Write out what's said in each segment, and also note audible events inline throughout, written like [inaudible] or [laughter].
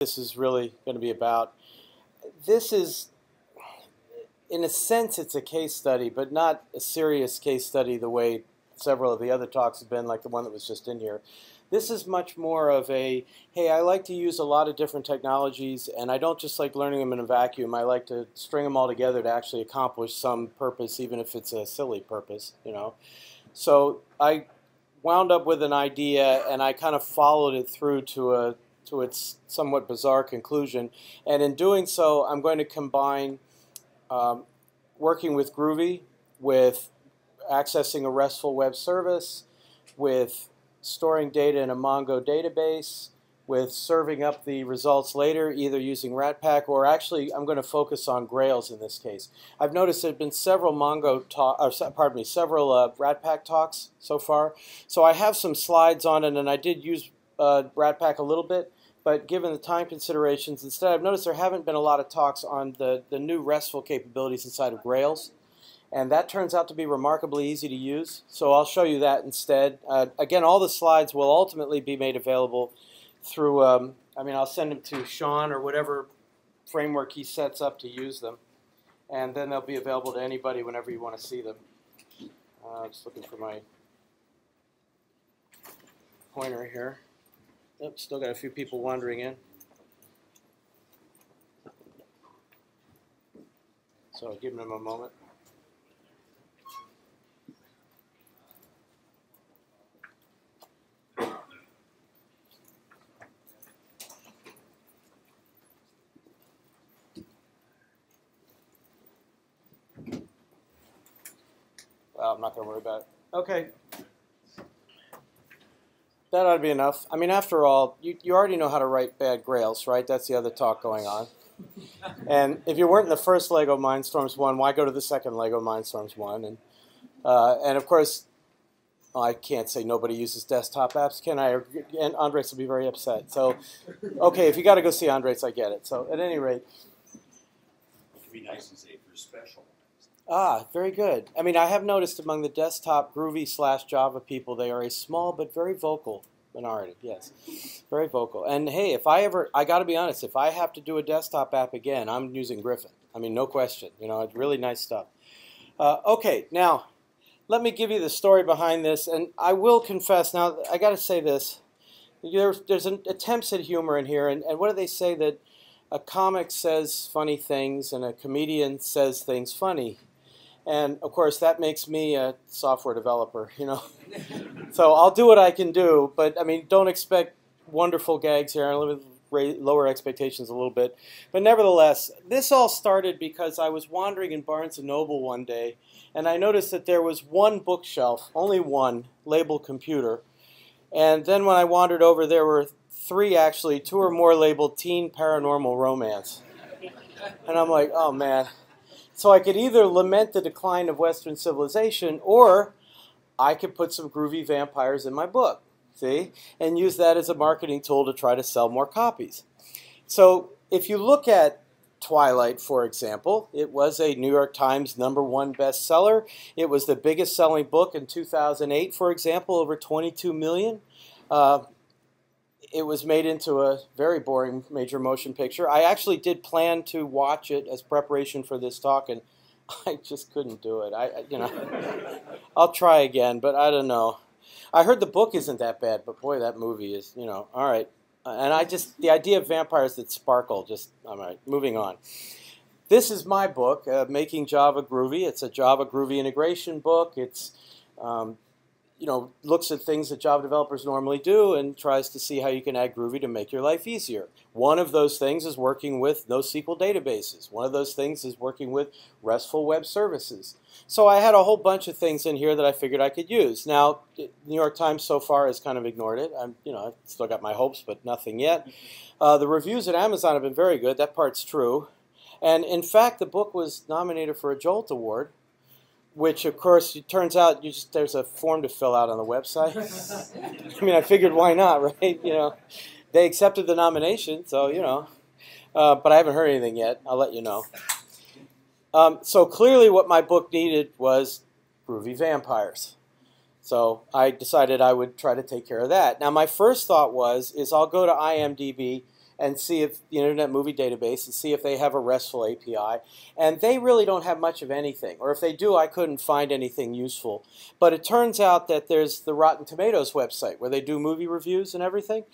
this is really going to be about. This is, in a sense, it's a case study, but not a serious case study the way several of the other talks have been, like the one that was just in here. This is much more of a, hey, I like to use a lot of different technologies, and I don't just like learning them in a vacuum. I like to string them all together to actually accomplish some purpose, even if it's a silly purpose, you know. So I wound up with an idea, and I kind of followed it through to a to its somewhat bizarre conclusion. And in doing so, I'm going to combine um, working with Groovy, with accessing a RESTful web service, with storing data in a Mongo database, with serving up the results later, either using Ratpack or actually I'm going to focus on Grails in this case. I've noticed there have been several Mongo pardon me, several uh, Ratpack talks so far. So I have some slides on it, and I did use uh, Ratpack a little bit. But given the time considerations, instead I've noticed there haven't been a lot of talks on the, the new RESTful capabilities inside of Grails. And that turns out to be remarkably easy to use. So I'll show you that instead. Uh, again, all the slides will ultimately be made available through, um, I mean, I'll send them to Sean or whatever framework he sets up to use them. And then they'll be available to anybody whenever you want to see them. Uh, just looking for my pointer here. Yep, still got a few people wandering in. So I'll give them a moment. Well, I'm not going to worry about it. Okay that ought to be enough. I mean, after all, you, you already know how to write bad grails, right? That's the other talk going on. [laughs] and if you weren't in the first Lego Mindstorms 1, why go to the second Lego Mindstorms 1? And, uh, and of course, I can't say nobody uses desktop apps, can I? And Andres will be very upset. So, okay, if you got to go see Andres, I get it. So, at any rate. It would be nice and say for special. Ah, very good. I mean, I have noticed among the desktop Groovy slash Java people, they are a small but very vocal minority. Yes, very vocal. And hey, if I ever, I got to be honest, if I have to do a desktop app again, I'm using Griffon. I mean, no question. You know, it's really nice stuff. Uh, okay, now let me give you the story behind this, and I will confess. Now, I got to say this: there's, there's an attempts at humor in here, and, and what do they say that a comic says funny things and a comedian says things funny? And of course, that makes me a software developer, you know. [laughs] so I'll do what I can do, but I mean, don't expect wonderful gags here. I'll lower expectations a little bit. But nevertheless, this all started because I was wandering in Barnes & Noble one day, and I noticed that there was one bookshelf, only one, labeled computer. And then when I wandered over, there were three actually, two or more labeled teen paranormal romance. And I'm like, oh man, so I could either lament the decline of Western civilization or I could put some groovy vampires in my book, see, and use that as a marketing tool to try to sell more copies. So if you look at Twilight, for example, it was a New York Times number one bestseller. It was the biggest selling book in 2008, for example, over 22 million. Uh, it was made into a very boring major motion picture. I actually did plan to watch it as preparation for this talk, and [laughs] I just couldn't do it. I, you know, [laughs] I'll try again, but I don't know. I heard the book isn't that bad, but boy, that movie is, you know, all right. And I just, the idea of vampires that sparkle, just, all right, moving on. This is my book, uh, Making Java Groovy. It's a Java Groovy integration book. It's um, you know, looks at things that Java developers normally do and tries to see how you can add Groovy to make your life easier. One of those things is working with NoSQL databases. One of those things is working with RESTful web services. So I had a whole bunch of things in here that I figured I could use. Now, the New York Times so far has kind of ignored it. I'm, you know, I've still got my hopes, but nothing yet. Uh, the reviews at Amazon have been very good. That part's true. And in fact, the book was nominated for a Jolt Award which of course it turns out you just there's a form to fill out on the website. [laughs] I mean, I figured why not, [laughs] right? You know, they accepted the nomination, so you know. Uh, but I haven't heard anything yet. I'll let you know. Um, so clearly, what my book needed was groovy vampires. So I decided I would try to take care of that. Now, my first thought was, is I'll go to IMDb and see if the Internet Movie Database and see if they have a RESTful API. And they really don't have much of anything. Or if they do, I couldn't find anything useful. But it turns out that there's the Rotten Tomatoes website where they do movie reviews and everything.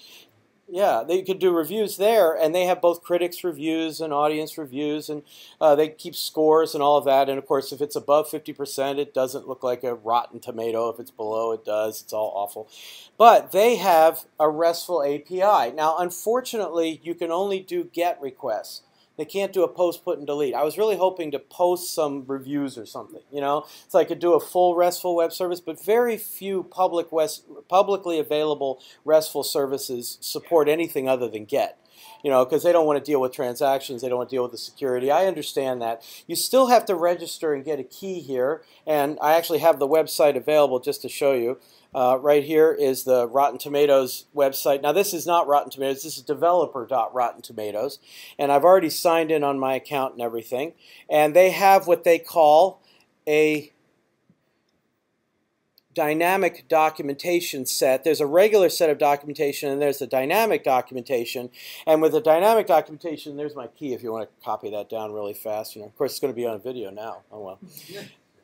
Yeah, they could do reviews there, and they have both critics' reviews and audience reviews, and uh, they keep scores and all of that. And of course, if it's above 50%, it doesn't look like a rotten tomato. If it's below, it does. It's all awful. But they have a RESTful API. Now, unfortunately, you can only do GET requests. They can't do a post, put, and delete. I was really hoping to post some reviews or something, you know, so I could do a full RESTful web service, but very few public West, publicly available RESTful services support anything other than GET you know, because they don't want to deal with transactions, they don't want to deal with the security. I understand that. You still have to register and get a key here, and I actually have the website available just to show you. Uh, right here is the Rotten Tomatoes website. Now, this is not Rotten Tomatoes. This is developer.rottentomatoes. And I've already signed in on my account and everything. And they have what they call a dynamic documentation set. There's a regular set of documentation and there's a dynamic documentation. And with the dynamic documentation, there's my key if you want to copy that down really fast. You know, of course, it's going to be on video now. Oh well. [laughs]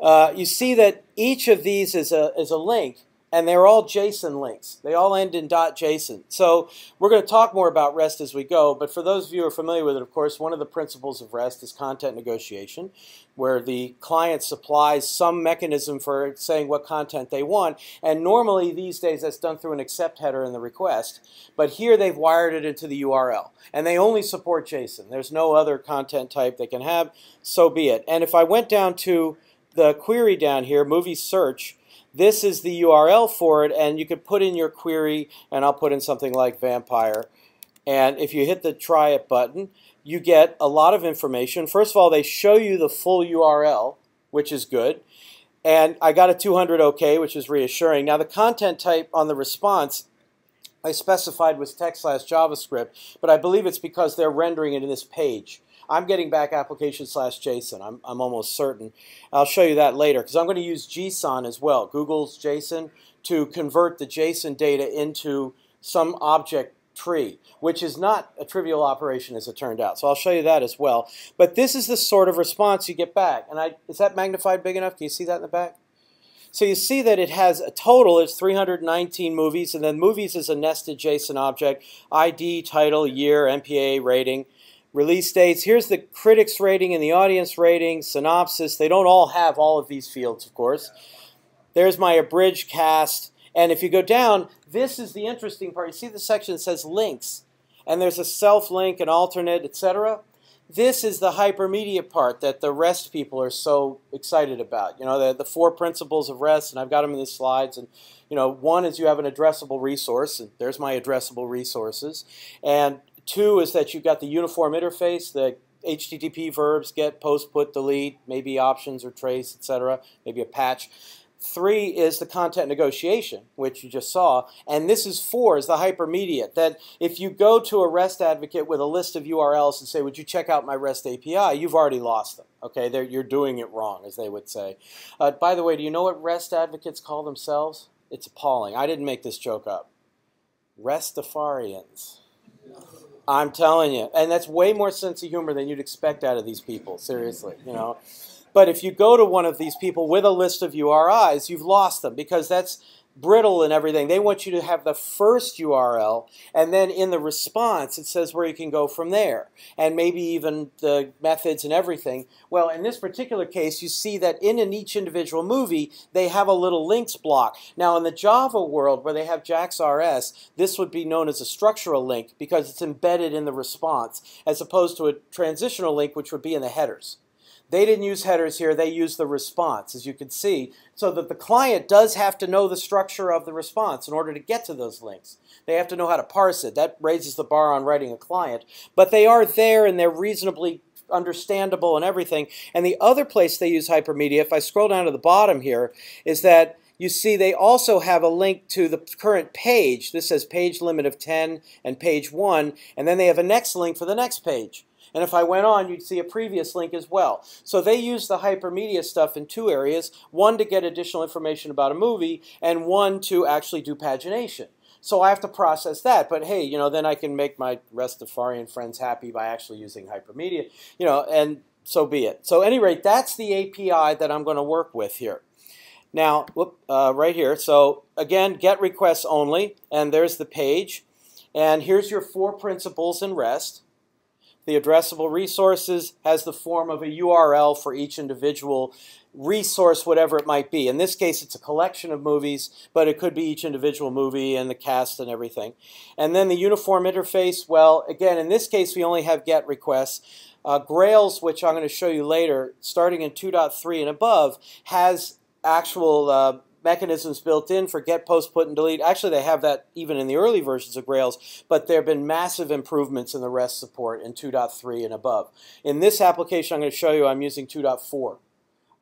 Uh, you see that each of these is a, is a link and they're all JSON links. They all end in .json. So we're going to talk more about REST as we go, but for those of you who are familiar with it, of course, one of the principles of REST is content negotiation, where the client supplies some mechanism for saying what content they want, and normally these days that's done through an accept header in the request, but here they've wired it into the URL, and they only support JSON. There's no other content type they can have, so be it. And if I went down to the query down here, movie search, this is the URL for it, and you could put in your query, and I'll put in something like vampire. And if you hit the try it button, you get a lot of information. First of all, they show you the full URL, which is good. And I got a 200 OK, which is reassuring. Now, the content type on the response I specified was text slash JavaScript, but I believe it's because they're rendering it in this page. I'm getting back application slash JSON. I'm, I'm almost certain. I'll show you that later because I'm going to use Gson as well, Google's Gson, to convert the JSON data into some object tree, which is not a trivial operation as it turned out. So I'll show you that as well. But this is the sort of response you get back. And I, is that magnified big enough? Can you see that in the back? So you see that it has a total, it's 319 movies, and then movies is a nested JSON object, ID, title, year, MPA, rating release dates. Here's the critics rating and the audience rating, synopsis. They don't all have all of these fields, of course. There's my abridged cast. And if you go down, this is the interesting part. You see the section that says links. And there's a self link, an alternate, etc. This is the hypermedia part that the REST people are so excited about. You know, the, the four principles of REST, and I've got them in the slides. And, you know, one is you have an addressable resource, and there's my addressable resources. And Two is that you've got the uniform interface, the HTTP verbs, get, post, put, delete, maybe options or trace, etc., maybe a patch. Three is the content negotiation, which you just saw. And this is four, is the hypermedia. That if you go to a REST advocate with a list of URLs and say, would you check out my REST API, you've already lost them. Okay, They're, you're doing it wrong, as they would say. Uh, by the way, do you know what REST advocates call themselves? It's appalling. I didn't make this joke up. Restafarians. I'm telling you, and that's way more sense of humor than you'd expect out of these people. Seriously, you know. But if you go to one of these people with a list of URIs, you've lost them because that's brittle and everything. They want you to have the first URL, and then in the response, it says where you can go from there, and maybe even the methods and everything. Well, in this particular case, you see that in each individual movie, they have a little links block. Now, in the Java world, where they have JAX-RS, this would be known as a structural link because it's embedded in the response, as opposed to a transitional link, which would be in the headers. They didn't use headers here, they used the response, as you can see, so that the client does have to know the structure of the response in order to get to those links. They have to know how to parse it. That raises the bar on writing a client. But they are there and they're reasonably understandable and everything. And the other place they use hypermedia, if I scroll down to the bottom here, is that you see they also have a link to the current page. This says page limit of 10 and page 1, and then they have a next link for the next page. And if I went on, you'd see a previous link as well. So they use the hypermedia stuff in two areas, one to get additional information about a movie, and one to actually do pagination. So I have to process that. But hey, you know, then I can make my Restafarian friends happy by actually using hypermedia, you know, and so be it. So, at any rate, that's the API that I'm going to work with here. Now, whoop, uh, right here. So again, get requests only, and there's the page. And here's your four principles in REST. The addressable resources has the form of a URL for each individual resource, whatever it might be. In this case, it's a collection of movies, but it could be each individual movie and the cast and everything. And then the uniform interface, well, again, in this case, we only have GET requests. Uh, Grails, which I'm going to show you later, starting in 2.3 and above, has actual uh, mechanisms built in for get, post, put, and delete. Actually, they have that even in the early versions of Grails, but there have been massive improvements in the REST support in 2.3 and above. In this application I'm going to show you, I'm using 2.4.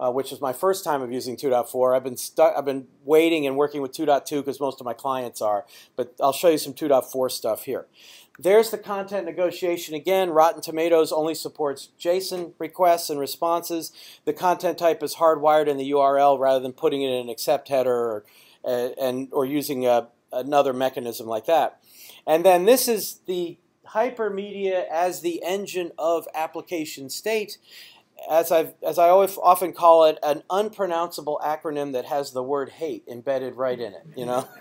Uh, which is my first time of using 2.4. I've been stuck. I've been waiting and working with 2.2 because most of my clients are, but I'll show you some 2.4 stuff here. There's the content negotiation again. Rotten Tomatoes only supports JSON requests and responses. The content type is hardwired in the URL rather than putting it in an accept header or, uh, and, or using a, another mechanism like that. And then this is the hypermedia as the engine of application state. As, I've, as I always often call it, an unpronounceable acronym that has the word hate embedded right in it, you know? [laughs]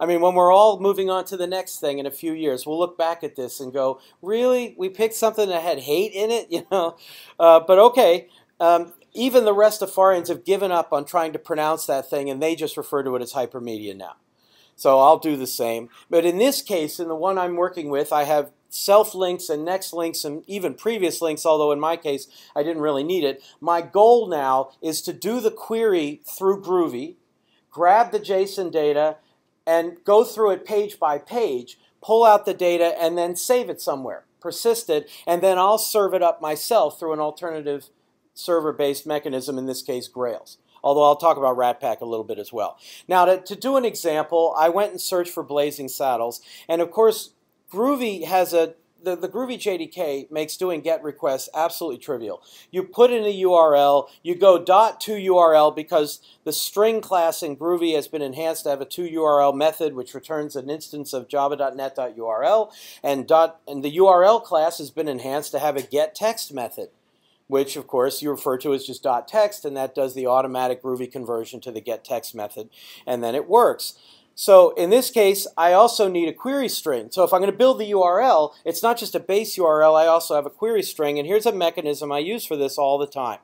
I mean, when we're all moving on to the next thing in a few years, we'll look back at this and go, really? We picked something that had hate in it? [laughs] You know? Uh, but okay. Um, even the rest of Restafarians have given up on trying to pronounce that thing, and they just refer to it as hypermedia now. So I'll do the same. But in this case, in the one I'm working with, I have self links and next links and even previous links, although in my case I didn't really need it. My goal now is to do the query through Groovy, grab the JSON data, and go through it page by page, pull out the data, and then save it somewhere, persist it, and then I'll serve it up myself through an alternative server-based mechanism, in this case Grails. Although I'll talk about Ratpack a little bit as well. Now, to, to do an example, I went and searched for Blazing Saddles, and of course, Groovy has a the, the Groovy JDK makes doing GET requests absolutely trivial. You put in a URL, you go dot to URL because the string class in Groovy has been enhanced to have a to URL method which returns an instance of java.net.url, and, dot, and the URL class has been enhanced to have a get text method which of course you refer to as just dot text, and that does the automatic Groovy conversion to the get text method, and then it works. So in this case, I also need a query string. So if I'm going to build the URL, it's not just a base URL, I also have a query string. And here's a mechanism I use for this all the time.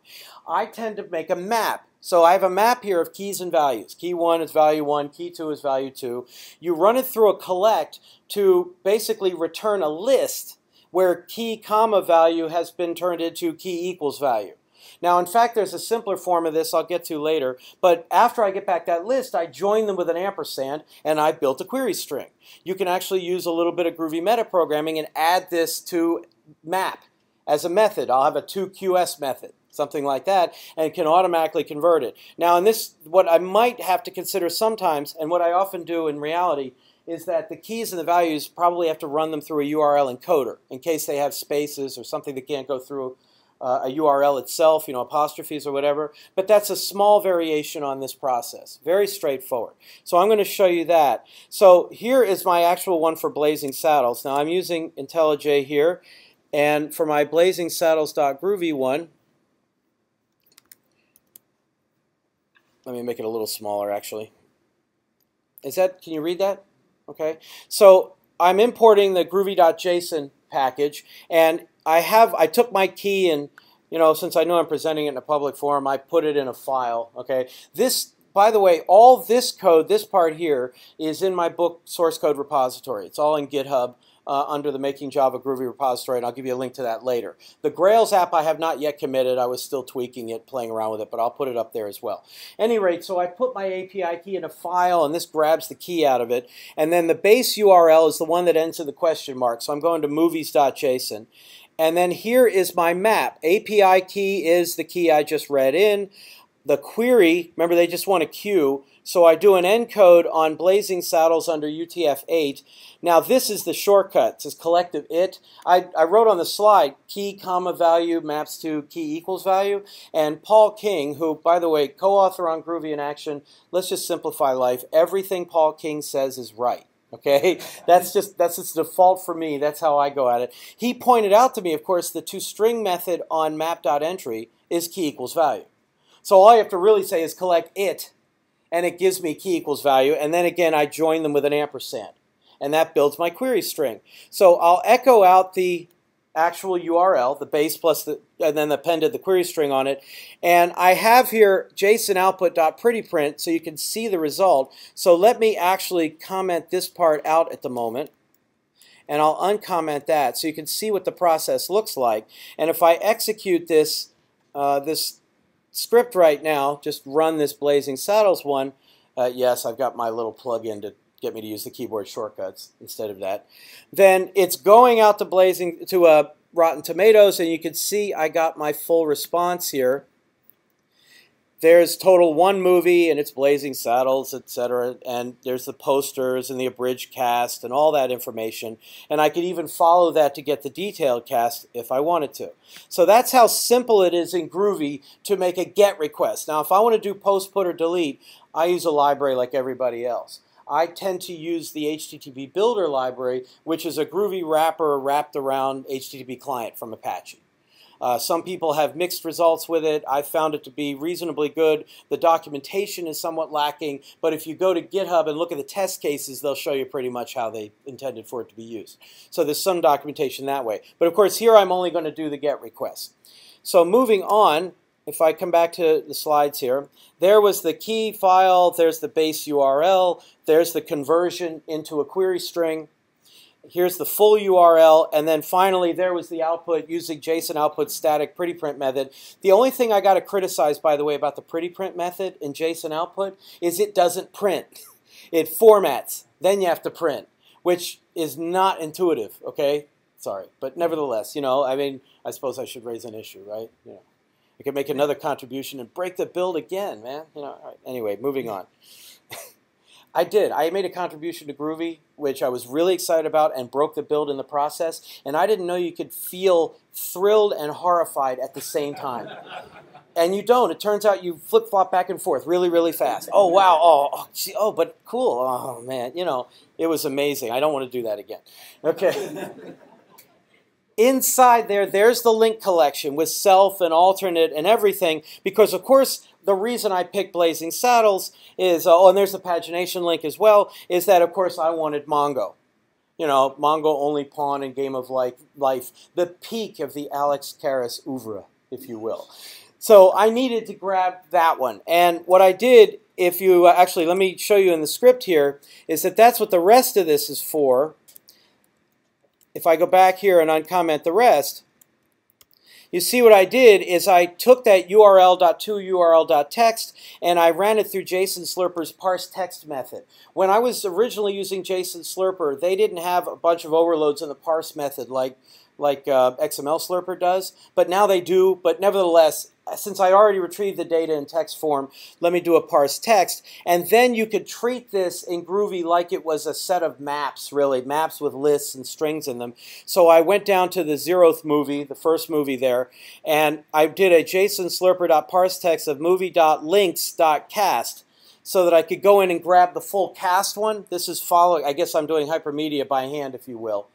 I tend to make a map. So I have a map here of keys and values. Key 1 is value 1, key 2 is value 2. You run it through a collect to basically return a list where key comma value has been turned into key equals value. Now, in fact, there's a simpler form of this I'll get to later, but after I get back that list, I join them with an ampersand, and I built a query string. You can actually use a little bit of Groovy metaprogramming and add this to map as a method. I'll have a 2QS method something like that, and can automatically convert it. Now, in this, what I might have to consider sometimes, and what I often do in reality, is that the keys and the values probably have to run them through a URL encoder in case they have spaces or something that can't go through uh, a URL itself, you know, apostrophes or whatever, but that's a small variation on this process. Very straightforward. So I'm going to show you that. So here is my actual one for Blazing Saddles. Now I'm using IntelliJ here, and for my Blazing Saddles.groovy one, let me make it a little smaller actually. Is that, can you read that? Okay. So I'm importing the groovy.json package, and I have I took my key and you know since I know I'm presenting it in a public forum, I put it in a file. Okay, this by the way, all this code, this part here, is in my book source code repository. It's all in GitHub. Uh, under the Making Java Groovy repository, and I'll give you a link to that later. The Grails app I have not yet committed. I was still tweaking it, playing around with it, but I'll put it up there as well. Any rate, so I put my API key in a file, and this grabs the key out of it, and then the base URL is the one that ends in the question mark. So I'm going to movies.json, and then here is my map. API key is the key I just read in. The query, remember they just want a queue, so I do an encode on Blazing Saddles under UTF-8. Now this is the shortcut. It says collective it. I, I wrote on the slide key comma value maps to key equals value. And Paul King, who, by the way, co-author on Groovy in Action, let's just simplify life. Everything Paul King says is right. Okay, [laughs] that's just that's just default for me. That's how I go at it. He pointed out to me, of course, the toString method on map.entry is key equals value. So all I have to really say is collect it, and it gives me key equals value, and then again I join them with an ampersand, and that builds my query string. So I'll echo out the actual URL, the base plus the, and then appended the query string on it. And I have here JSON output.prettyprint so you can see the result. So let me actually comment this part out at the moment. And I'll uncomment that so you can see what the process looks like. And if I execute this, uh, this script right now, just run this Blazing Saddles one, uh, yes, I've got my little plug-in to get me to use the keyboard shortcuts instead of that. Then it's going out to Blazing to uh, Rotten Tomatoes, and you can see I got my full response here. There's total one movie, and it's Blazing Saddles, etc. And there's the posters and the abridged cast and all that information. And I could even follow that to get the detailed cast if I wanted to. So that's how simple it is in Groovy to make a GET request. Now, if I want to do post, put, or delete, I use a library like everybody else. I tend to use the HTTP Builder library, which is a Groovy wrapper wrapped around HTTP client from Apache. Uh, some people have mixed results with it. I found it to be reasonably good. The documentation is somewhat lacking, but if you go to GitHub and look at the test cases, they'll show you pretty much how they intended for it to be used. So there's some documentation that way. But of course, here I'm only going to do the GET request. So moving on, if I come back to the slides here, there was the key file, there's the base URL, there's the conversion into a query string, here's the full URL, and then finally there was the output using JSON output static pretty print method. The only thing I got to criticize, by the way, about the pretty print method in JSON output is it doesn't print. [laughs] It formats, then you have to print, which is not intuitive, okay? Sorry, but nevertheless, you know, I mean, I suppose I should raise an issue, right? You know. I could make another contribution and break the build again, man. You know. Anyway, moving on. [laughs] I did. I made a contribution to Groovy, which I was really excited about, and broke the build in the process. And I didn't know you could feel thrilled and horrified at the same time. And you don't. It turns out you flip flop back and forth really, really fast. Oh wow! Oh, oh, gee, oh, but cool. Oh man, you know, it was amazing. I don't want to do that again. Okay. [laughs] Inside there, there's the link collection with self and alternate and everything, because of course, the reason I picked Blazing Saddles is, oh, and there's the pagination link as well, is that of course I wanted Mongo. You know, Mongo only pawn in Game of Life, life the peak of the Alex Karras oeuvre, if you will. So I needed to grab that one. And what I did, if you uh, actually, let me show you in the script here, is that that's what the rest of this is for if I go back here and uncomment the rest, you see what I did is I took that URL.toURL.text and I ran it through JSON Slurper's parse text method. When I was originally using JSON Slurper, they didn't have a bunch of overloads in the parse method like like uh, XML Slurper does, but now they do. But nevertheless, since I already retrieved the data in text form, let me do a parse text. And then you could treat this in Groovy like it was a set of maps, really, maps with lists and strings in them. So I went down to the zeroth movie, the first movie there, and I did a JSON slurper.parse text of movie.links.cast so that I could go in and grab the full cast one. This is following, I guess I'm doing hypermedia by hand, if you will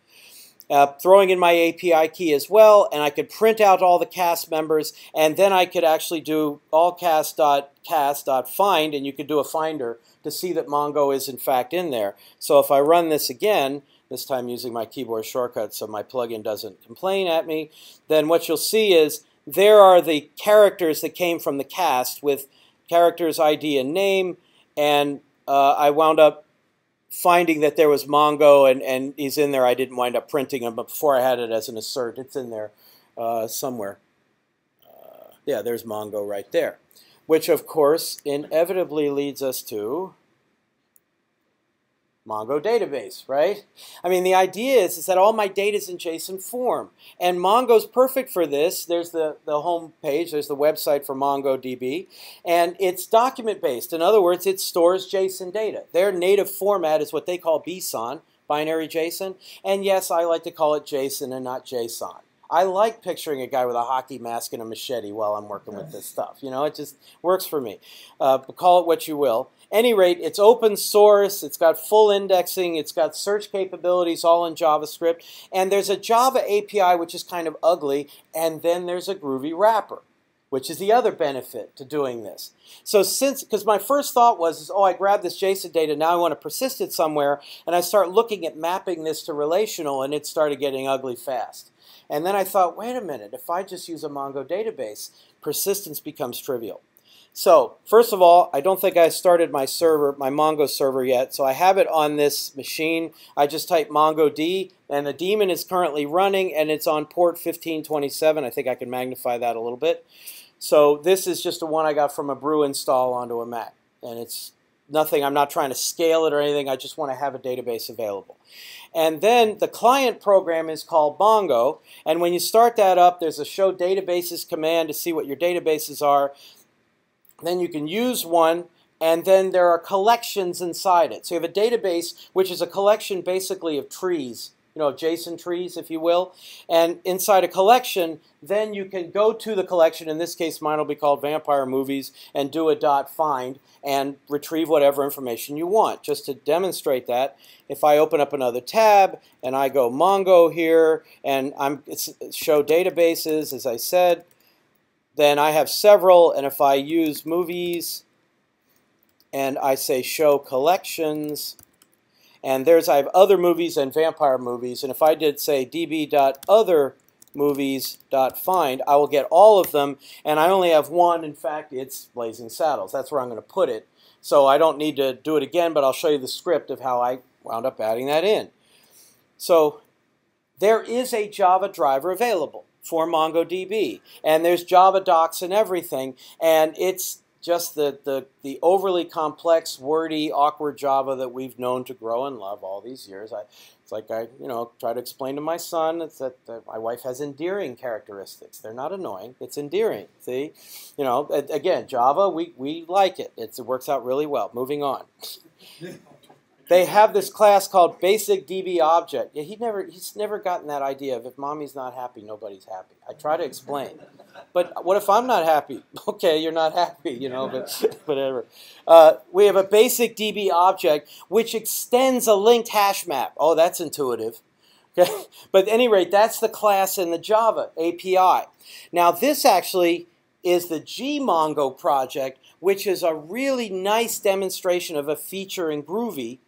uh, throwing in my API key as well, and I could print out all the cast members, and then I could actually do all allcast.cast.find, and you could do a finder to see that Mongo is in fact in there. So if I run this again, this time using my keyboard shortcut so my plugin doesn't complain at me, then what you'll see is there are the characters that came from the cast with characters ID and name, and uh, I wound up finding that there was Mongo and, and he's in there. I didn't wind up printing him, but before I had it as an assert, it's in there uh, somewhere. Uh, yeah, there's Mongo right there, which of course inevitably leads us to Mongo database, right? I mean, the idea is, is that all my data is in JSON form. And Mongo's perfect for this. There's the, the home page, there's the website for MongoDB. And it's document based. In other words, it stores JSON data. Their native format is what they call BSON, binary JSON. And yes, I like to call it JSON and not JSON. I like picturing a guy with a hockey mask and a machete while I'm working with this stuff. You know, it just works for me. Uh, call it what you will. Any rate, it's open source. It's got full indexing. It's got search capabilities all in JavaScript. And there's a Java API which is kind of ugly. And then there's a Groovy wrapper which is the other benefit to doing this. So since, because my first thought was, is, oh, I grab this JSON data, now I want to persist it somewhere, and I start looking at mapping this to relational, and it started getting ugly fast. And then I thought, wait a minute, if I just use a Mongo database, persistence becomes trivial. So first of all, I don't think I started my server, my Mongo server yet. So I have it on this machine. I just type MongoD, and the daemon is currently running, and it's on port 1527. I think I can magnify that a little bit. So this is just the one I got from a brew install onto a Mac. And it's nothing, I'm not trying to scale it or anything. I just want to have a database available. And then the client program is called Mongo. And when you start that up, there's a show databases command to see what your databases are. Then you can use one and then there are collections inside it. So you have a database, which is a collection basically of trees you know, JSON trees, if you will. And inside a collection, then you can go to the collection. In this case, mine will be called Vampire Movies, and do a dot find and retrieve whatever information you want. Just to demonstrate that, if I open up another tab and I go Mongo here, and I'm show databases, as I said, then I have several. And if I use movies and I say show collections, and there's, I have other movies and vampire movies. And if I did say db.othermovies.find, I will get all of them. And I only have one. In fact, it's Blazing Saddles. That's where I'm going to put it. So I don't need to do it again, but I'll show you the script of how I wound up adding that in. So there is a Java driver available for MongoDB. And there's Java docs and everything. And it's just the, the, the overly complex, wordy, awkward Java that we've known to grow and love all these years. I, it's like I, you know, try to explain to my son it's that, my wife has endearing characteristics. They're not annoying. It's endearing. See, you know, again, Java, we, we like it. It's, it works out really well. Moving on. [laughs] they have this class called Basic DB Object. Yeah, he never, he's never gotten that idea of if mommy's not happy, nobody's happy. I try to explain. But what if I'm not happy? [laughs] Okay, you're not happy, you know, but [laughs] whatever. Uh, we have a basic DB object which extends a linked hash map. Oh, that's intuitive. [laughs] Okay, but at any rate, that's the class in the Java API. Now, this actually is the gmongo project, which is a really nice demonstration of a feature in Groovy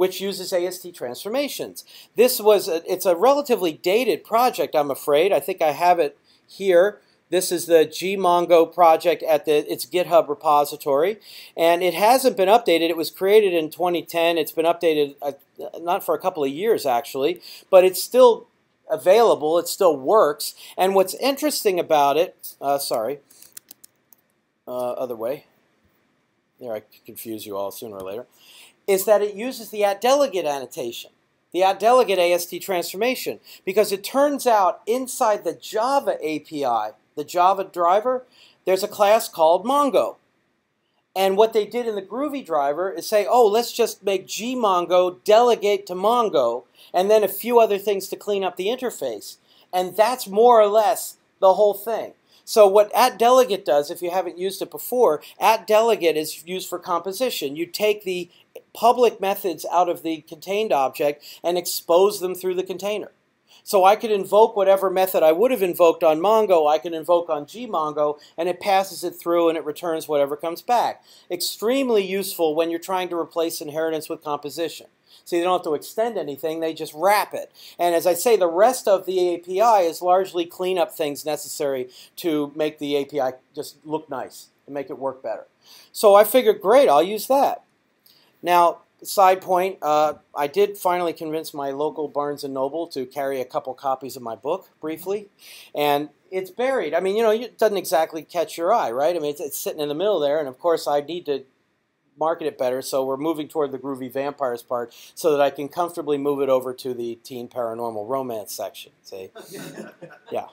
which uses AST transformations. This was a, it's a relatively dated project, I'm afraid. I think I have it here. This is the gmongo project at the its GitHub repository, and it hasn't been updated. It was created in 2010. It's been updated uh, not for a couple of years actually, but it's still available. It still works. And what's interesting about it, uh, sorry, uh, other way. There, I confuse you all sooner or later is that it uses the at delegate annotation, the at delegate AST transformation, because it turns out inside the Java API, the Java driver, there's a class called Mongo. And what they did in the Groovy driver is say, oh, let's just make gmongo delegate to Mongo, and then a few other things to clean up the interface. And that's more or less the whole thing. So what at delegate does, if you haven't used it before, at delegate is used for composition. You take the public methods out of the contained object and expose them through the container. So I could invoke whatever method I would have invoked on Mongo, I can invoke on gmongo, and it passes it through and it returns whatever comes back. Extremely useful when you're trying to replace inheritance with composition. So they don't have to extend anything, they just wrap it. And as I say, the rest of the API is largely cleanup things necessary to make the API just look nice and make it work better. So I figured, great, I'll use that. Now, side point, uh, I did finally convince my local Barnes & Noble to carry a couple copies of my book, briefly. And it's buried. I mean, you know, it doesn't exactly catch your eye, right? I mean, it's, it's sitting in the middle there. And, of course, I need to market it better. So we're moving toward the Groovy Vampires part so that I can comfortably move it over to the teen paranormal romance section. See? [laughs] yeah.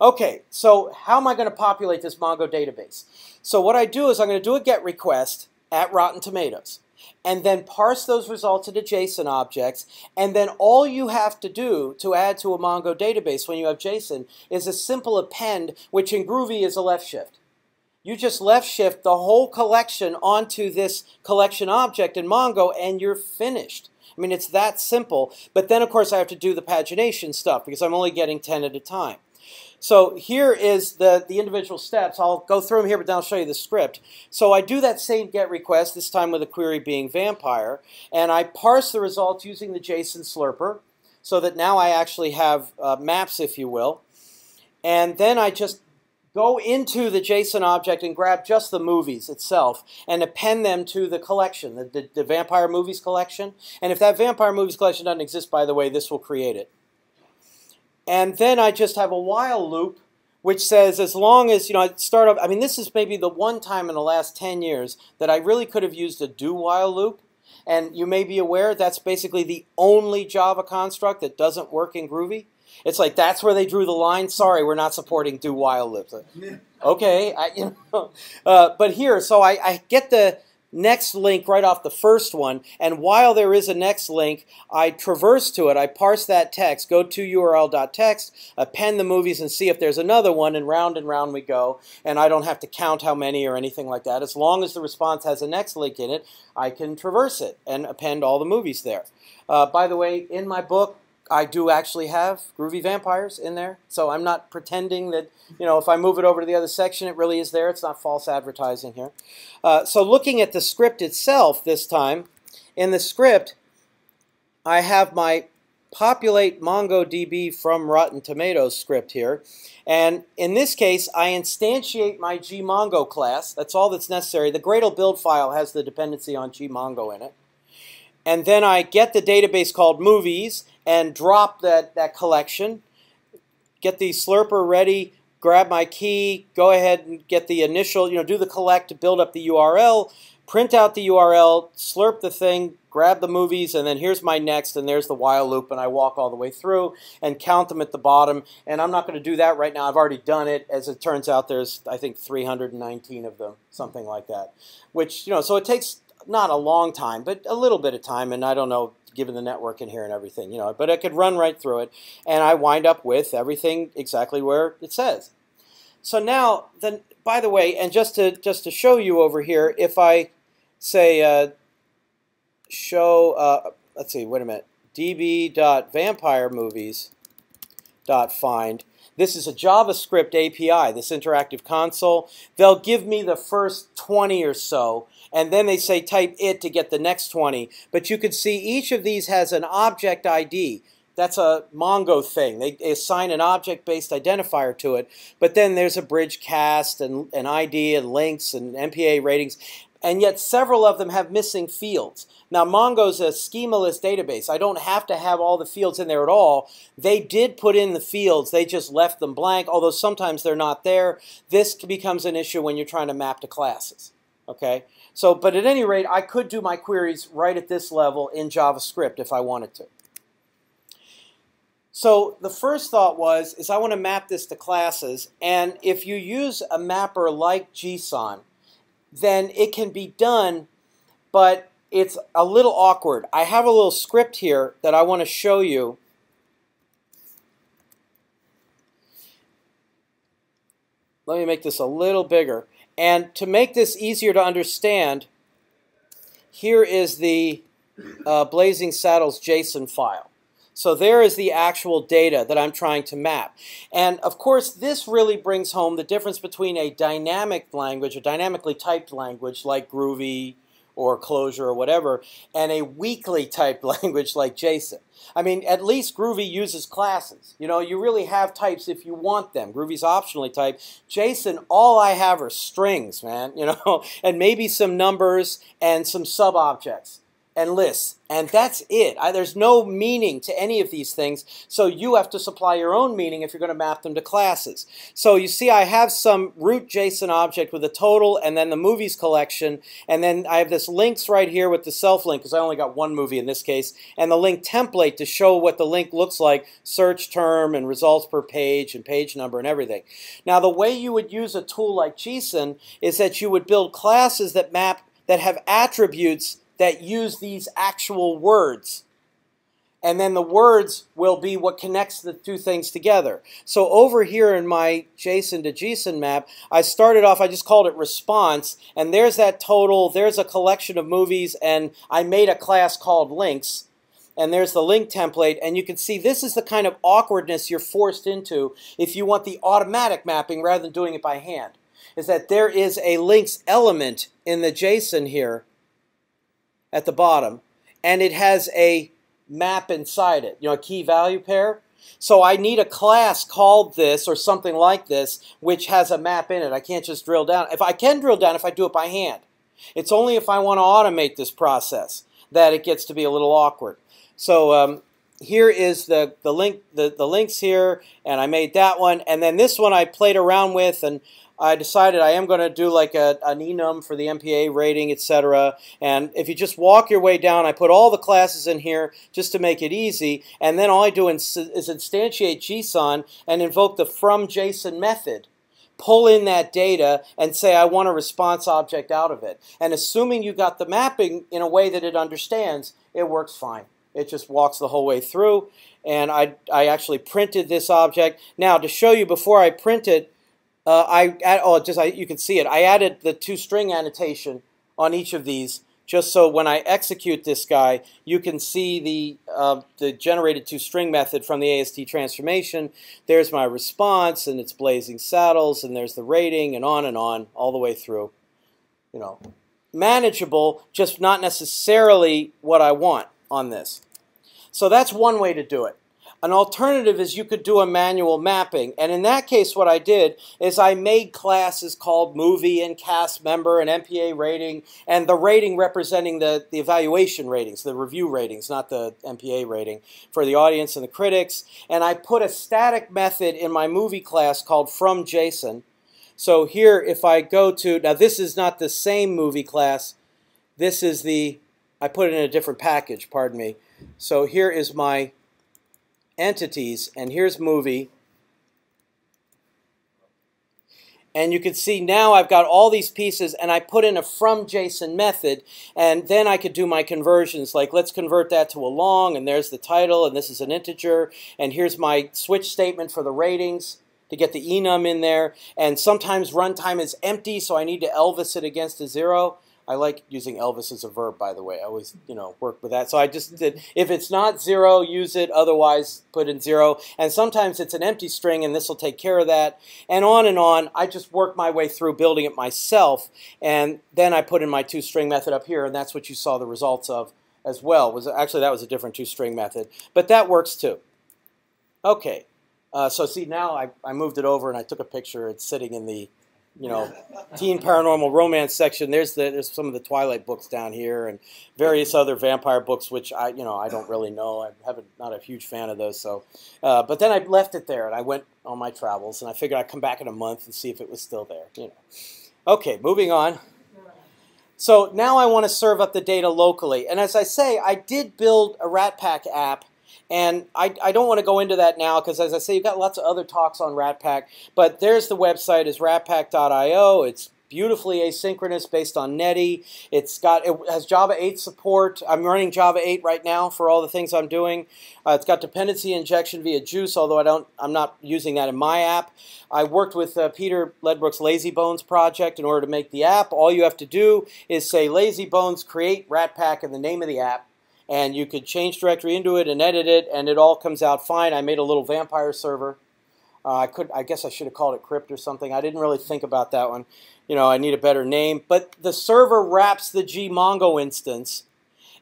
Okay, so how am I going to populate this Mongo database? So what I do is I'm going to do a GET request at Rotten Tomatoes. And then parse those results into JSON objects. And then all you have to do to add to a Mongo database when you have JSON is a simple append, which in Groovy is a left shift. You just left shift the whole collection onto this collection object in Mongo and you're finished. I mean, it's that simple. But then, of course, I have to do the pagination stuff because I'm only getting 10 at a time. So here is the, the individual steps. I'll go through them here, but then I'll show you the script. So I do that same GET request, this time with a query being vampire, and I parse the results using the JSON slurper so that now I actually have uh, maps, if you will. And then I just go into the JSON object and grab just the movies itself and append them to the collection, the, the, the, Vampire Movies collection. And if that Vampire Movies collection doesn't exist, by the way, this will create it. And then I just have a while loop which says as long as, you know, I start up, I mean, this is maybe the one time in the last 10 years that I really could have used a do while loop. And you may be aware that's basically the only Java construct that doesn't work in Groovy. It's like that's where they drew the line. Sorry, we're not supporting do while loops. Okay, I, you [laughs] know, uh, but here, so I, I get the next link right off the first one. And while there is a next link, I traverse to it. I parse that text, go to url.text, append the movies, and see if there's another one, and round and round we go. And I don't have to count how many or anything like that. As long as the response has a next link in it, I can traverse it and append all the movies there. Uh, by the way, in my book, I do actually have Groovy Vampires in there, so I'm not pretending that, you know, if I move it over to the other section, it really is there. It's not false advertising here. Uh, so looking at the script itself this time, in the script, I have my populate MongoDB from Rotten Tomatoes script here. And in this case, I instantiate my gmongo class. That's all that's necessary. The Gradle build file has the dependency on gmongo in it. And then I get the database called movies, and drop that, that collection. Get the slurper ready, grab my key, go ahead and get the initial, you know, do the collect to build up the URL, print out the URL, slurp the thing, grab the movies, and then here's my next, and there's the while loop, and I walk all the way through and count them at the bottom. And I'm not going to do that right now. I've already done it. As it turns out, there's, I think, 319 of them, something like that. Which, you know, so it takes not a long time, but a little bit of time, and I don't know, given the network in here and everything, you know, but I could run right through it, and I wind up with everything exactly where it says. So now, then, by the way, and just to just to show you over here, if I say uh, show, uh, let's see, wait a minute, db.vampiremovies.find. This is a JavaScript API, this interactive console. They'll give me the first 20 or so and then they say type it to get the next 20. But you can see each of these has an object ID. That's a Mongo thing. They assign an object-based identifier to it, but then there's abridged cast and an ID and links and MPA ratings, and yet several of them have missing fields. Now, Mongo's a schemaless database. I don't have to have all the fields in there at all. They did put in the fields. They just left them blank, although sometimes they're not there. This becomes an issue when you're trying to map to classes. Okay? So, but at any rate, I could do my queries right at this level in JavaScript if I wanted to. So the first thought was, is I want to map this to classes, and if you use a mapper like Gson, then it can be done, but it's a little awkward. I have a little script here that I want to show you. Let me make this a little bigger. And to make this easier to understand, here is the uh, Blazing Saddles JSON file. So there is the actual data that I'm trying to map. And of course, this really brings home the difference between a dynamic language, a dynamically typed language like Groovy, or Clojure or whatever, and a weakly typed [laughs] language like JSON. I mean, at least Groovy uses classes. You know, you really have types if you want them. Groovy's optionally typed. JSON, all I have are strings, man, [laughs] you know, and maybe some numbers and some sub-objects and lists. And that's it. I, there's no meaning to any of these things, so you have to supply your own meaning if you're going to map them to classes. So you see I have some root JSON object with a total and then the movies collection, and then I have this links right here with the self-link, because I only got one movie in this case, and the link template to show what the link looks like, search term and results per page and page number and everything. Now the way you would use a tool like Gson is that you would build classes that map that have attributes that use these actual words. And then the words will be what connects the two things together. So over here in my JSON to JSON map, I started off, I just called it response, and there's that total, there's a collection of movies, and I made a class called links and there's the link template and you can see this is the kind of awkwardness you're forced into if you want the automatic mapping rather than doing it by hand is that there is a links element in the JSON here at the bottom and it has a map inside it you know a key value pair. So I need a class called this or something like this which has a map in it. I can't just drill down. If I can drill down if I do it by hand. It's only if I want to automate this process that it gets to be a little awkward. So um, here is the, the link the, the links here and I made that one. And then this one I played around with and I decided I am going to do like a, an enum for the MPA rating etc and if you just walk your way down I put all the classes in here just to make it easy. And then all I do is, instantiate Gson and invoke the from JSON method. Pull in that data and say I want a response object out of it. And assuming you got the mapping in a way that it understands it works fine. It just walks the whole way through. And I, I actually printed this object. Now, to show you before I print it, uh, I oh, just I, you can see it. I added the toString annotation on each of these, just so when I execute this guy, you can see the uh, the generated toString method from the AST transformation. There's my response, and it's blazing saddles, and there's the rating, and on and on, all the way through. You know, manageable, just not necessarily what I want on this. So that's one way to do it. An alternative is you could do a manual mapping. And in that case, what I did is I made classes called movie and cast member and MPA rating, and the rating representing the, the evaluation ratings, the review ratings, not the MPA rating, for the audience and the critics. And I put a static method in my movie class called from JSON. So here, if I go to, now this is not the same movie class, this is the I put it in a different package, pardon me. So here is my entities, and here's movie. And you can see now I've got all these pieces, and I put in a from JSON method, and then I could do my conversions, like let's convert that to a long, and there's the title, and this is an integer, and here's my switch statement for the ratings to get the enum in there, and sometimes runtime is empty, so I need to Elvis it against a zero. I like using Elvis as a verb, by the way. I always, you know, work with that. So I just did, if it's not zero, use it. Otherwise, put in zero. And sometimes it's an empty string, and this will take care of that. And on and on. I just work my way through building it myself. And then I put in my toString method up here, and that's what you saw the results of as well. Was Actually, that was a different toString method. But that works too. Okay. Uh, so see, now I, I moved it over, and I took a picture. It's sitting in the you know, teen paranormal romance section. There's the there's some of the Twilight books down here, and various other vampire books, which I you know I don't really know. I haven't not a huge fan of those. So, uh, but then I left it there, and I went on my travels, and I figured I'd come back in a month and see if it was still there. You know. Okay, moving on. So now I want to serve up the data locally, and as I say, I did build a Ratpack app and I, I don't want to go into that now because, as I say, you've got lots of other talks on Ratpack. But there's the website is ratpack.io. It's beautifully asynchronous based on Netty. It's got it has Java 8 support. I'm running Java 8 right now for all the things I'm doing. Uh, it's got dependency injection via Guice, although I don't I'm not using that in my app. I worked with uh, Peter Ledbrook's Lazybones project in order to make the app. All you have to do is say Lazybones create Ratpack and the name of the app and you could change directory into it and edit it, and it all comes out fine. I made a little vampire server. Uh, I could, I guess I should have called it Crypt or something. I didn't really think about that one. You know, I need a better name. But the server wraps the gmongo instance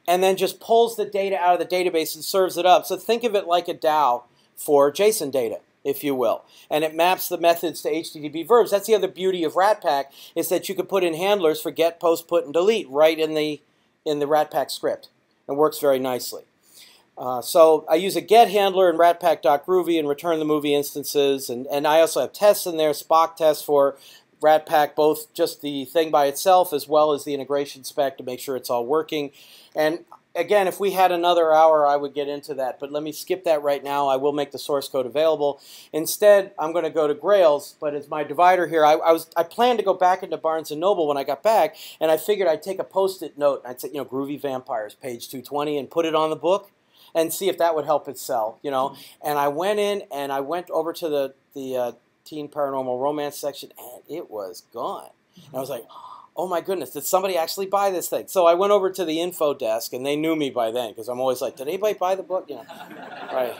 and then just pulls the data out of the database and serves it up. So think of it like a DAO for JSON data, if you will. And it maps the methods to HTTP verbs. That's the other beauty of Ratpack is that you could put in handlers for get, post, put, and delete right in the in the Ratpack script and works very nicely. Uh, so I use a get handler in ratpack.groovy and return the movie instances. And, and I also have tests in there, Spock tests for Ratpack, both just the thing by itself as well as the integration spec to make sure it's all working. And again, if we had another hour, I would get into that. But let me skip that right now. I will make the source code available. Instead, I'm going to go to Grails. But as my divider here, I, I was I planned to go back into Barnes and Noble when I got back, and I figured I'd take a post-it note. and I'd say, you know, Groovy Vampires, page 220, and put it on the book, and see if that would help it sell. You know. And I went in and I went over to the the uh, teen paranormal romance section, and it was gone. And I was like oh Oh my goodness, did somebody actually buy this thing? So I went over to the info desk, and they knew me by then because I'm always like, did anybody buy the book? You know, right?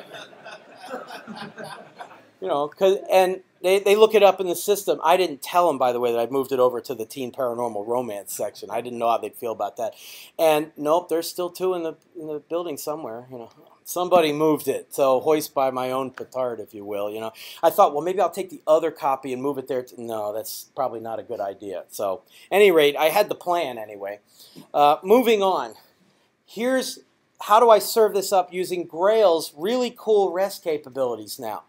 You know, cause, and they, they look it up in the system. I didn't tell them, by the way, that I moved it over to the teen paranormal romance section. I didn't know how they'd feel about that. And nope, there's still two in the in the building somewhere. You know, somebody moved it. So hoist by my own petard, if you will. You know, I thought, well, maybe I'll take the other copy and move it there. No, that's probably not a good idea. So, any rate, I had the plan anyway. Uh, moving on. Here's how do I serve this up using Grail's really cool REST capabilities now.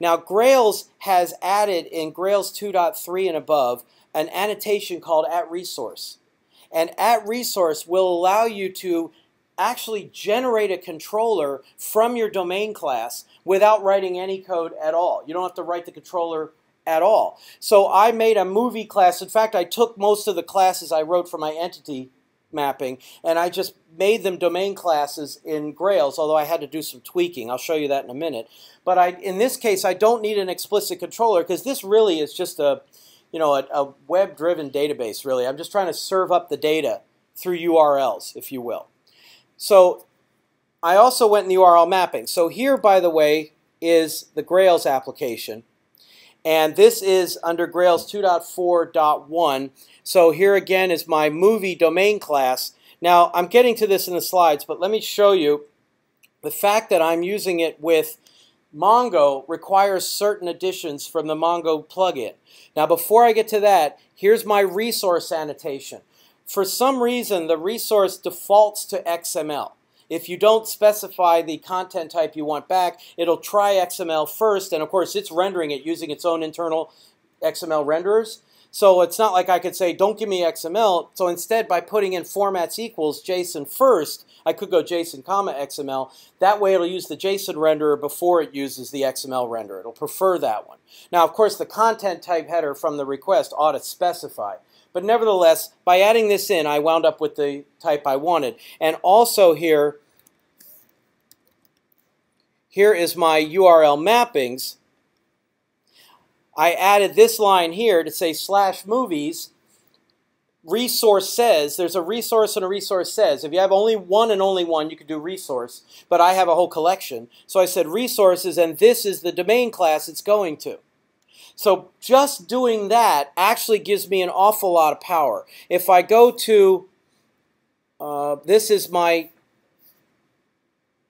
Now, Grails has added in Grails 2.3 and above an annotation called at resource. And at resource will allow you to actually generate a controller from your domain class without writing any code at all. You don't have to write the controller at all. So I made a movie class. In fact, I took most of the classes I wrote for my entity mapping and I just made them domain classes in Grails, although I had to do some tweaking. I'll show you that in a minute. But I, in this case, I don't need an explicit controller because this really is just a, you know, a, a web-driven database, really. I'm just trying to serve up the data through URLs, if you will. So I also went in the URL mapping. So here, by the way, is the Grails application. And this is under Grails 2.4.1. So here again is my movie domain class. Now, I'm getting to this in the slides, but let me show you the fact that I'm using it with Mongo requires certain additions from the Mongo plugin. Now, before I get to that, here's my resource annotation for some reason, the resource defaults to XML. If you don't specify the content type you want back, it'll try XML first, and of course, it's rendering it using its own internal XML renderers. So it's not like I could say, don't give me XML. So instead, by putting in formats equals JSON first, I could go JSON comma XML. That way it'll use the JSON renderer before it uses the XML renderer. It'll prefer that one. Now, of course, the content type header from the request ought to specify. But nevertheless, by adding this in, I wound up with the type I wanted. And also here, here is my URL mappings. I added this line here to say slash movies resource says, there's a resource and a resource says. If you have only one and only one, you could do resource, but I have a whole collection. So I said resources, and this is the domain class it's going to. So just doing that actually gives me an awful lot of power. If I go to, uh, this is my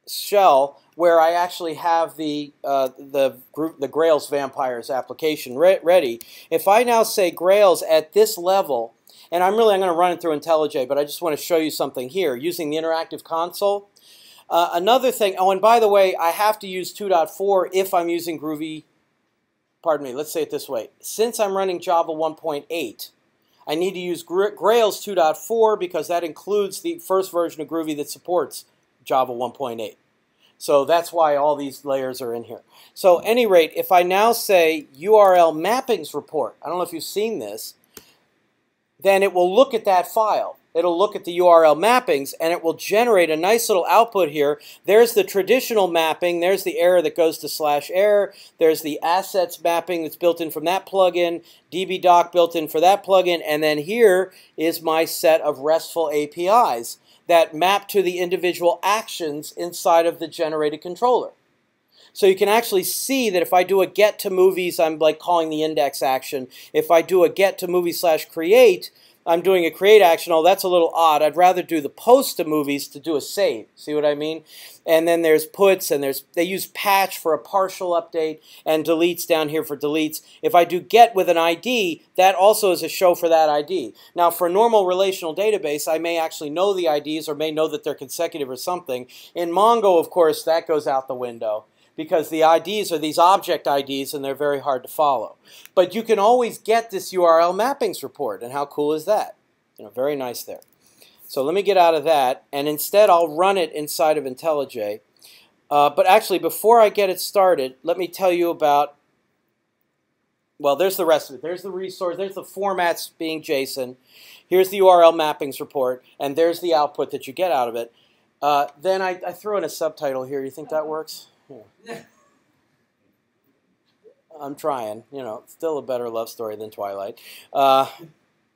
shell where I actually have the uh, the group the Grails Vampires application re ready. If I now say Grails at this level, and I'm really I'm going to run it through IntelliJ, but I just want to show you something here using the interactive console. Uh, another thing, oh, and by the way, I have to use 2.4 if I'm using Groovy pardon me, let's say it this way. Since I'm running Java 1.8, I need to use Grails 2.4 because that includes the first version of Groovy that supports Java 1.8. So that's why all these layers are in here. So any rate, if I now say URL mappings report, I don't know if you've seen this, then it will look at that file it'll look at the URL mappings and it will generate a nice little output here. There's the traditional mapping. There's the error that goes to slash error. There's the assets mapping that's built in from that plugin, dbdoc built in for that plugin, and then here is my set of RESTful APIs that map to the individual actions inside of the generated controller. So you can actually see that if I do a get to movies, I'm like calling the index action. If I do a get to movie slash create, I'm doing a create action, oh, that's a little odd. I'd rather do the post to movies to do a save. See what I mean? And then there's puts, and there's they use patch for a partial update, and deletes down here for deletes. If I do get with an ID, that also is a show for that ID. Now, for a normal relational database, I may actually know the IDs or may know that they're consecutive or something. In Mongo, of course, that goes out the window because the IDs are these object IDs and they're very hard to follow. But you can always get this URL mappings report, and how cool is that? You know, very nice there. So let me get out of that, and instead I'll run it inside of IntelliJ. Uh, but actually, before I get it started, let me tell you about, well, there's the rest of it. There's the resource, there's the formats being JSON. Here's the URL mappings report, and there's the output that you get out of it. Uh, then I, I, throw in a subtitle here. You think that works? [laughs] I'm trying. You know, still a better love story than Twilight. Uh,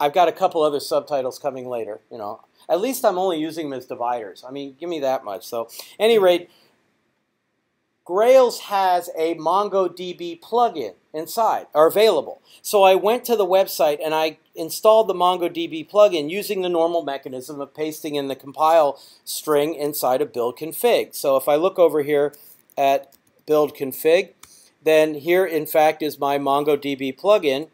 I've got a couple other subtitles coming later. You know, at least I'm only using them as dividers. I mean, give me that much. So, any rate, Grails has a MongoDB plugin inside, or available. So I went to the website and I installed the MongoDB plugin using the normal mechanism of pasting in the compile string inside of build config. So if I look over here at build config, then here in fact is my MongoDB plugin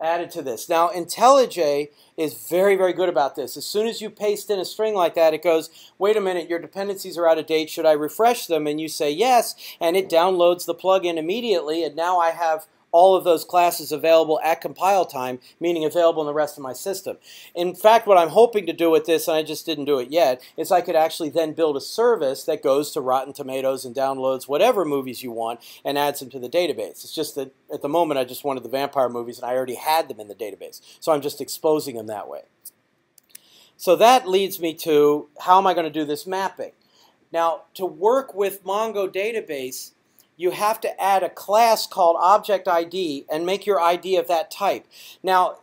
added to this. Now IntelliJ is very, very good about this. As soon as you paste in a string like that, it goes, wait a minute, your dependencies are out of date. Should I refresh them? And you say yes, and it downloads the plugin immediately, and now I have all of those classes available at compile time, meaning available in the rest of my system. In fact, what I'm hoping to do with this, and I just didn't do it yet, is I could actually then build a service that goes to Rotten Tomatoes and downloads whatever movies you want and adds them to the database. It's just that at the moment I just wanted the vampire movies and I already had them in the database. So I'm just exposing them that way. So that leads me to how am I going to do this mapping? Now, to work with Mongo database, you have to add a class called object ID and make your ID of that type. Now,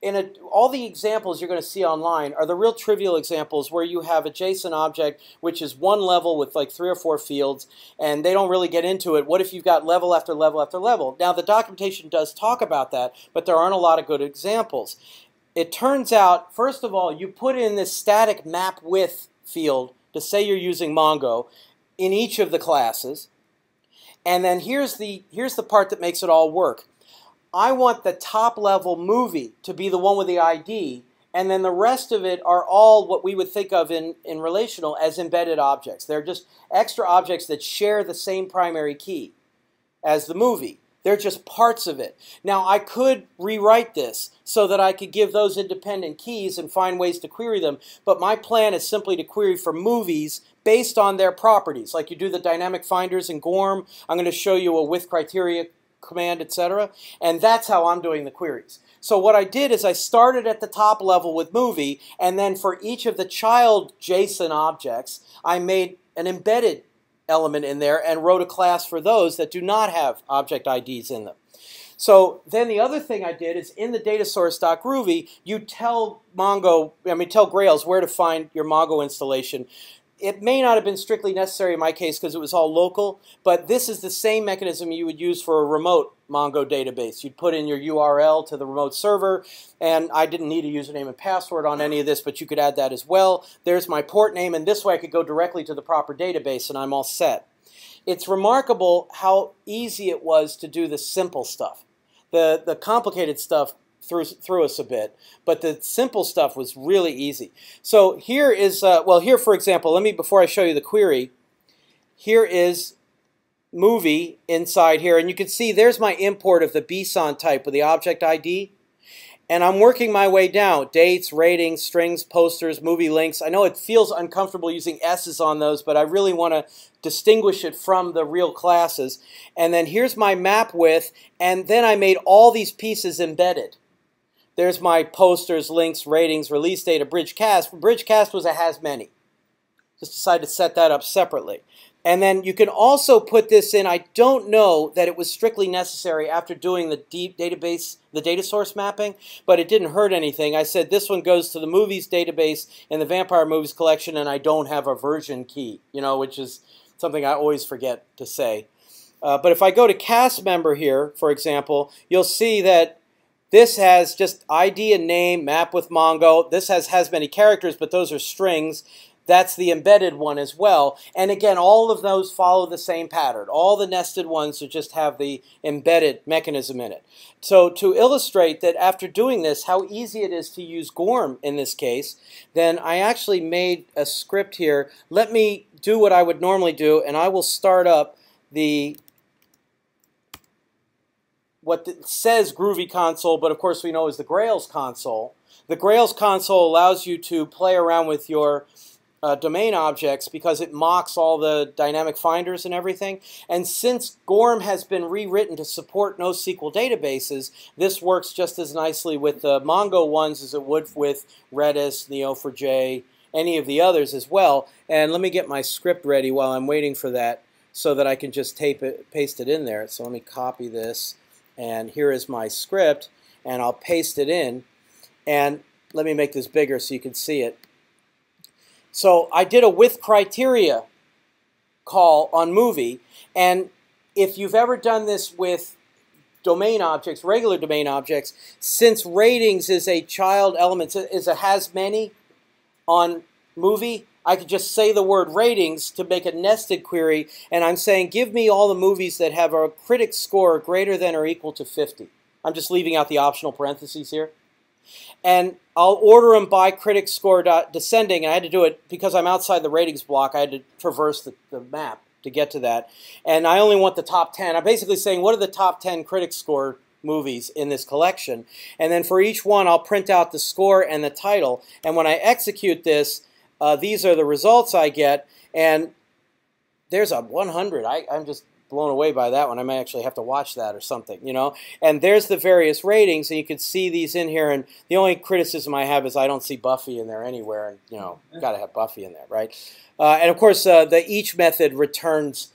in a, all the examples you're going to see online are the real trivial examples where you have a JSON object which is one level with like three or four fields and they don't really get into it. What if you've got level after level after level? Now the documentation does talk about that, but there aren't a lot of good examples. It turns out, first of all, you put in this static mapWith field to say you're using Mongo in each of the classes. And then here's the, here's the part that makes it all work. I want the top level movie to be the one with the ID, and then the rest of it are all what we would think of in, in relational as embedded objects. They're just extra objects that share the same primary key as the movie. They're just parts of it. Now, I could rewrite this so that I could give those independent keys and find ways to query them, but my plan is simply to query for movies based on their properties. Like you do the dynamic finders in GORM, I'm going to show you a with criteria command, etc. And that's how I'm doing the queries. So what I did is I started at the top level with movie, and then for each of the child JSON objects, I made an embedded element in there and wrote a class for those that do not have object IDs in them. So then the other thing I did is in the data source source.groovy, you tell Mongo, I mean, tell Grails where to find your Mongo installation it may not have been strictly necessary in my case because it was all local, but this is the same mechanism you would use for a remote Mongo database. You'd put in your URL to the remote server, and I didn't need a username and password on any of this, but you could add that as well. There's my port name, and this way I could go directly to the proper database, and I'm all set. It's remarkable how easy it was to do the simple stuff. The, the complicated stuff threw, threw us a bit. But the simple stuff was really easy. So here is, uh, well, here, for example, let me, before I show you the query, here is movie inside here. And you can see there's my import of the BSON type with the object ID. And I'm working my way down. Dates, ratings, strings, posters, movie links. I know it feels uncomfortable using S's on those, but I really want to distinguish it from the real classes. And then here's my mapWith, and then I made all these pieces embedded. There's my posters, links, ratings, release date, abridged cast. Bridge cast was a has many. Just decided to set that up separately. And then you can also put this in. I don't know that it was strictly necessary after doing the deep database, the data source mapping, but it didn't hurt anything. I said this one goes to the movies database in the Vampire Movies collection, and I don't have a version key, you know, which is something I always forget to say. Uh, but if I go to cast member here, for example, you'll see that this has just ID and name, map with Mongo. This has has many characters, but those are strings. That's the embedded one as well. And again, all of those follow the same pattern. All the nested ones just have the embedded mechanism in it. So to illustrate that after doing this, how easy it is to use GORM in this case, then I actually made a script here. Let me do what I would normally do, and I will start up the what says Groovy console, but of course we know is the Grails console. The Grails console allows you to play around with your uh, domain objects because it mocks all the dynamic finders and everything. And since GORM has been rewritten to support NoSQL databases, this works just as nicely with the Mongo ones as it would with Redis, Neo4j, any of the others as well. And let me get my script ready while I'm waiting for that so that I can just tape it, paste it in there. So let me copy this, and here is my script, and I'll paste it in. And let me make this bigger so you can see it. So I did a with criteria call on movie, and if you've ever done this with domain objects, regular domain objects, since ratings is a child element, is a has many on movie, I could just say the word ratings to make a nested query, and I'm saying give me all the movies that have a critic score greater than or equal to 50. I'm just leaving out the optional parentheses here. And I'll order them by critic score descending, and I had to do it because I'm outside the ratings block. I had to traverse the, the map to get to that. And I only want the top 10. I'm basically saying what are the top 10 critic score movies in this collection. And then for each one, I'll print out the score and the title. And when I execute this, uh, these are the results I get. And there's a 100. I, I'm just blown away by that one. I may actually have to watch that or something, you know. And there's the various ratings, and you can see these in here. And the only criticism I have is I don't see Buffy in there anywhere, and you know, got to have Buffy in there, right? Uh, and of course, uh, the each method returns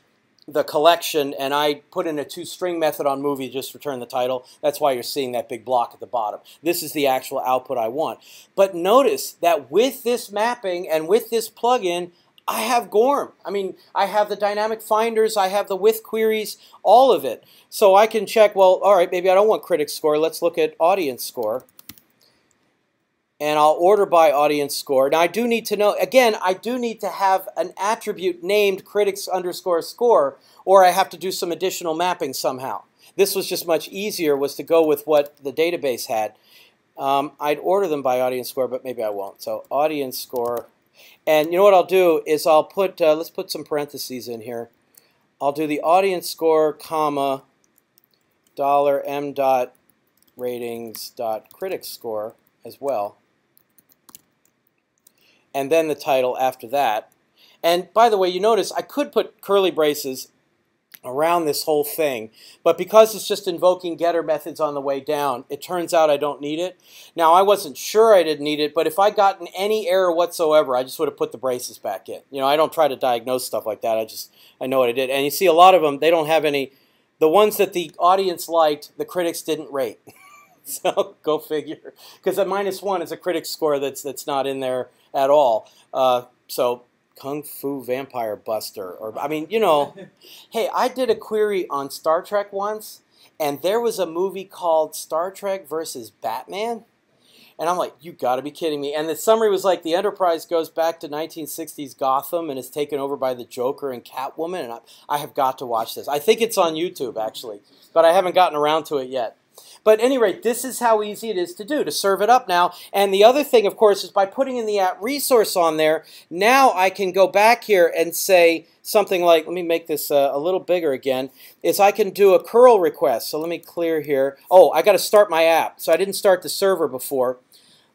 the collection, and I put in a toString method on movie just return the title. That's why you're seeing that big block at the bottom. This is the actual output I want. But notice that with this mapping and with this plugin, I have GORM. I mean, I have the dynamic finders, I have the with queries, all of it. So I can check, well, all right, maybe I don't want critic score. Let's look at audience score. And I'll order by audience score. Now I do need to know, again, I do need to have an attribute named critics underscore score, or I have to do some additional mapping somehow. This was just much easier, was to go with what the database had. Um, I'd order them by audience score, but maybe I won't. So audience score and you know what I'll do is I'll put, uh, let's put some parentheses in here. I'll do the audience score, comma, dollar m dot ratings dot critic score as well. And then the title after that. And by the way, you notice I could put curly braces around this whole thing. But because it's just invoking getter methods on the way down, it turns out I don't need it. Now, I wasn't sure I didn't need it, but if I'd gotten any error whatsoever, I just would have put the braces back in. You know, I don't try to diagnose stuff like that. I just, I know what I did. And you see a lot of them, they don't have any, the ones that the audience liked, the critics didn't rate. [laughs] [laughs] so go figure. Because a minus one is a critic score that's, that's not in there at all. Uh, so Kung Fu Vampire Buster, or I mean, you know, [laughs] hey, I did a query on Star Trek once, and there was a movie called Star Trek versus Batman. And I'm like, you got to be kidding me. And the summary was like, the Enterprise goes back to 1960s Gotham and is taken over by the Joker and Catwoman. And I, I have got to watch this. I think it's on YouTube, actually, but I haven't gotten around to it yet. But at any rate, this is how easy it is to do, to serve it up now. And the other thing, of course, is by putting in the at resource on there, now I can go back here and say something like, let me make this uh, a little bigger again, is I can do a curl request. So let me clear here. Oh, I got to start my app. So I didn't start the server before.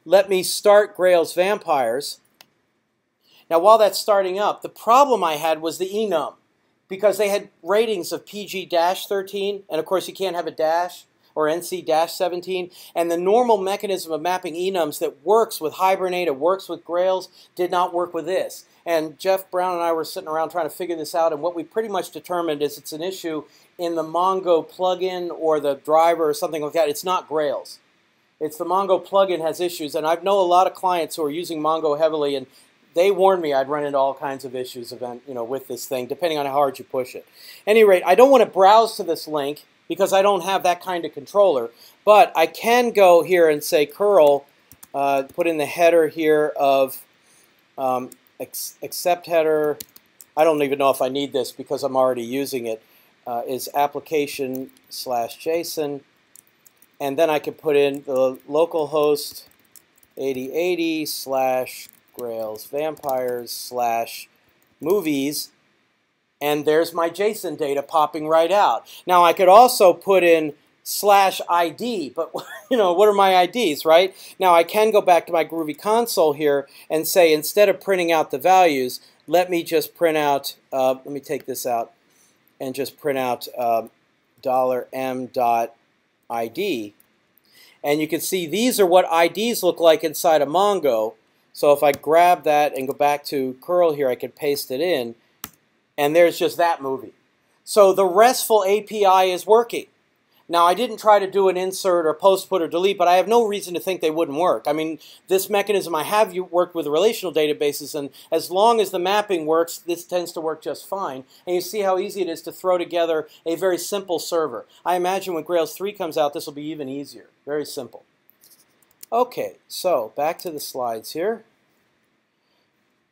Let me start Grails Vampires. Now, while that's starting up, the problem I had was the enum because they had ratings of PG-13, and of course you can't have a dash or NC-17, and the normal mechanism of mapping enums that works with Hibernate, it works with Grails, did not work with this. And Jeff Brown and I were sitting around trying to figure this out, and what we pretty much determined is it's an issue in the Mongo plugin or the driver or something like that. It's not Grails. It's the Mongo plugin has issues, and I know a lot of clients who are using Mongo heavily, and they warned me I'd run into all kinds of issues event, you know, with this thing, depending on how hard you push it. Any rate, I don't want to browse to this link because I don't have that kind of controller. But I can go here and say curl, uh, put in the header here of um, accept header. I don't even know if I need this because I'm already using it. Uh, is application slash JSON. And then I can put in the localhost 8080 slash Grails Vampires slash movies and there's my JSON data popping right out. Now I could also put in slash ID, but [laughs] you know, what are my IDs, right? Now I can go back to my Groovy console here and say instead of printing out the values, let me just print out, uh, let me take this out and just print out um, dollar $m dot ID. And you can see these are what IDs look like inside of Mongo. So if I grab that and go back to curl here, I can paste it in, and there's just that movie. So the RESTful API is working. Now, I didn't try to do an insert or post, put, or delete, but I have no reason to think they wouldn't work. I mean, this mechanism, I have worked with relational databases, and as long as the mapping works, this tends to work just fine. And you see how easy it is to throw together a very simple server. I imagine when Grails 3 comes out, this will be even easier. Very simple. Okay, so back to the slides here.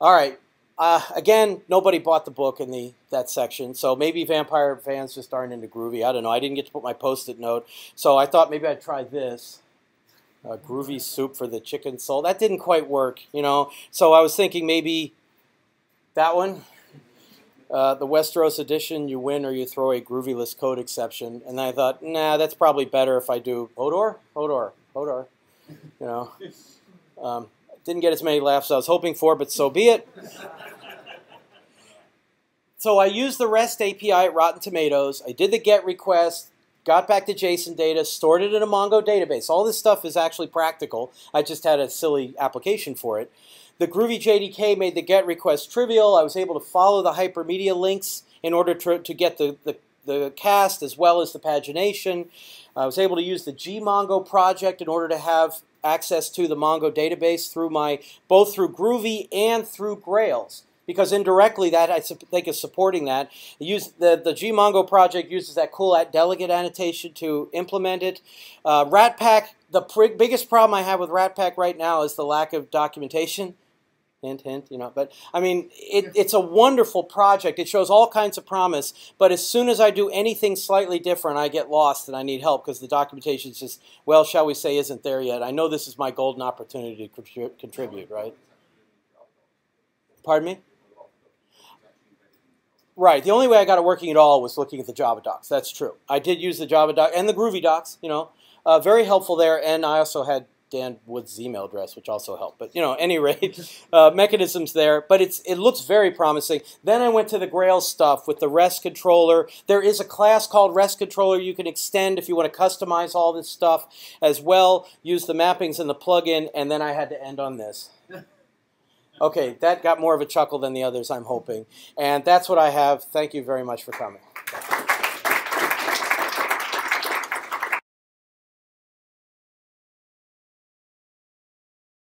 All right, uh, again, nobody bought the book in the that section, so maybe vampire fans just aren't into groovy. I don't know. I didn't get to put my post-it note, so I thought maybe I'd try this. Uh, groovy soup for the chicken soul. That didn't quite work, you know. So I was thinking maybe that one, uh, the Westeros edition. You win or you throw a groovyless code exception. And I thought, nah, that's probably better if I do Hodor, Hodor, Hodor. You know. [laughs] Um, didn't get as many laughs as I was hoping for, but so be it. So I used the REST API at Rotten Tomatoes. I did the GET request, got back the JSON data, stored it in a Mongo database. All this stuff is actually practical. I just had a silly application for it. The Groovy JDK made the GET request trivial. I was able to follow the hypermedia links in order to, to get the, the, the cast as well as the pagination. I was able to use the gmongo project in order to have access to the Mongo database through my both through Groovy and through Grails because indirectly that I think is supporting that. Use the the gmongo project uses that cool at delegate annotation to implement it. Uh, Ratpack, the biggest problem I have with Ratpack right now is the lack of documentation. Hint, hint, you know. But I mean, it, it's a wonderful project. It shows all kinds of promise. But as soon as I do anything slightly different, I get lost and I need help because the documentation is just, well, shall we say, isn't there yet. I know this is my golden opportunity to contribute, right? Pardon me? Right. The only way I got it working at all was looking at the Java docs. That's true. I did use the Java doc and the Groovy docs. You know, uh, very helpful there. And I also had Dan Woods' email address, which also helped. But you know, any [laughs] rate, uh, mechanisms there. But it's it looks very promising. Then I went to the Grail stuff with the REST controller. There is a class called REST controller you can extend if you want to customize all this stuff as well. Use the mappings in the plugin, and then I had to end on this. [laughs] Okay, that got more of a chuckle than the others, I'm hoping. And that's what I have. Thank you very much for coming.